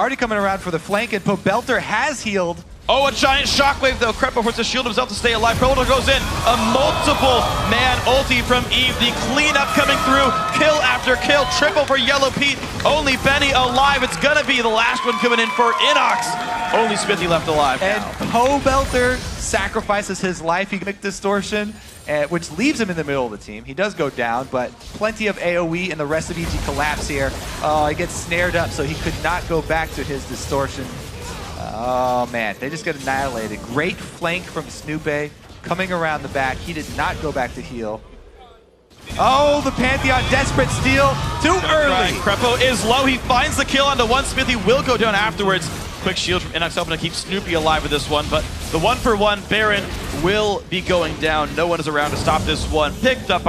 Already coming around for the flank, and Pobelter has healed. Oh, a giant shockwave though. Krepo forces to shield himself to stay alive. Pobelter goes in. A multiple man ulti from Eve. The cleanup coming through. Kill after kill. Triple for Yellowpete. Only Benny alive. It's gonna be the last one coming in for Innox. Only Xmithie left alive. And now. Pobelter sacrifices his life. He can make distortion, uh, which leaves him in the middle of the team. He does go down, but plenty of AoE and the rest of EG collapse here. Oh, he gets snared up, so he could not go back to his distortion. Oh man, they just got annihilated. Great flank from Snoopeh coming around the back. He did not go back to heal. Oh, the Pantheon desperate steal. Too early. Right, Krepo is low. He finds the kill onto one. Xmithie will go down afterwards. Quick shield from Innox helping to keep Snoopeh alive with this one, but the one for one Baron will be going down. No one is around to stop this one. Picked up